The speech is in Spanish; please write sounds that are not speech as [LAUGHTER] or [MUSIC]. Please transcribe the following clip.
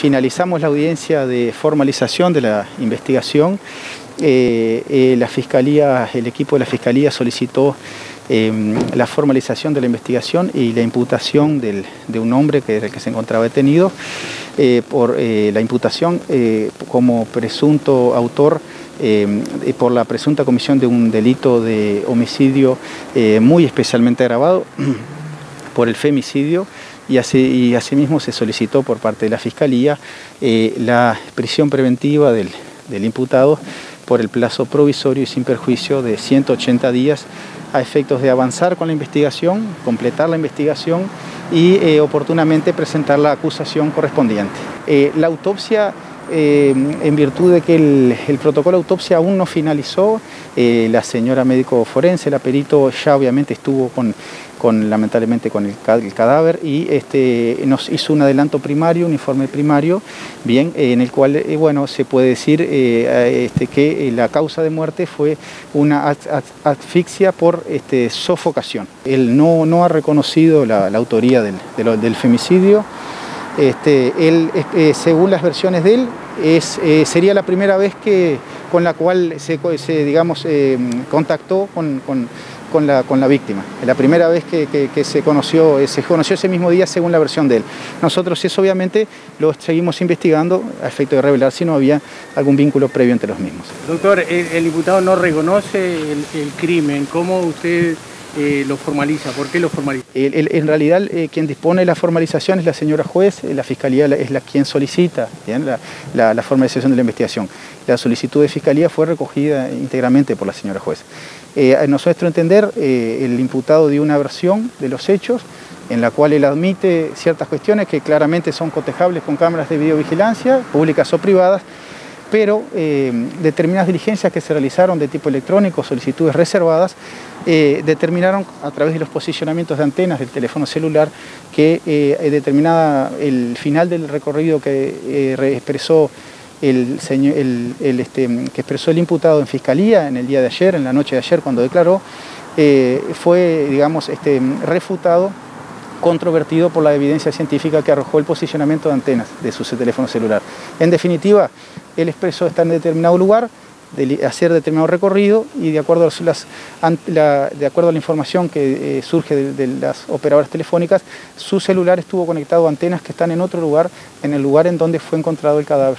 finalizamos la audiencia de formalización de la investigación. Eh, eh, la Fiscalía, el equipo de la Fiscalía solicitó em, la formalización de la investigación y la imputación de un hombre que, que se encontraba detenido eh, por la imputación como presunto autor por la presunta comisión de un delito de homicidio muy especialmente agravado [CLEARS THROAT] por el femicidio y, así, asimismo se solicitó por parte de la Fiscalía eh, la prisión preventiva del, imputado por el plazo provisorio y sin perjuicio de 180 días a efectos de avanzar con la investigación, completar la investigación y eh, oportunamente presentar la acusación correspondiente. Eh, la autopsia en virtud de que el, protocolo de autopsia aún no finalizó, la señora médico forense, la perito ya obviamente estuvo con con, lamentablemente con el, cadáver y este, nos hizo un adelanto primario, un informe primario, bien, eh, en el cual eh, bueno, se puede decir eh, este, que la causa de muerte fue una asfixia por este, sofocación. Él no, no ha reconocido la, autoría del, femicidio. Este, él, según las versiones de él, es, sería la primera vez que, con la cual se, digamos, contactó con con la, con la víctima. La primera vez que, se, conoció, se conoció ese mismo día según la versión de él. Nosotros eso obviamente lo seguimos investigando a efecto de revelar si no había algún vínculo previo entre los mismos. Doctor, el, diputado no reconoce el, crimen. ¿Cómo usted eh, lo formaliza? ¿Por qué lo formaliza? en realidad eh, quien dispone de la formalización es la señora juez, la fiscalía es la quien solicita La, la, formalización de la investigación. La solicitud de fiscalía fue recogida íntegramente por la señora juez. Eh, a nuestro entender, eh, el imputado dio una versión de los hechos en la cual él admite ciertas cuestiones que claramente son cotejables con cámaras de videovigilancia, públicas o privadas, pero eh, determinadas diligencias que se realizaron de tipo electrónico, solicitudes reservadas, determinaron a través de los posicionamientos de antenas del teléfono celular que determinada el final del recorrido que expresó el, este, que expresó el imputado en fiscalía en el día de ayer, en la noche de ayer cuando declaró, eh, fue, digamos, este, refutado, controvertido por la evidencia científica que arrojó el posicionamiento de antenas de su teléfono celular. En definitiva, él expresó estar en determinado lugar, de hacer determinado recorrido y de acuerdo a, la, información que eh, surge de, las operadoras telefónicas, su celular estuvo conectado a antenas que están en otro lugar, en el lugar en donde fue encontrado el cadáver.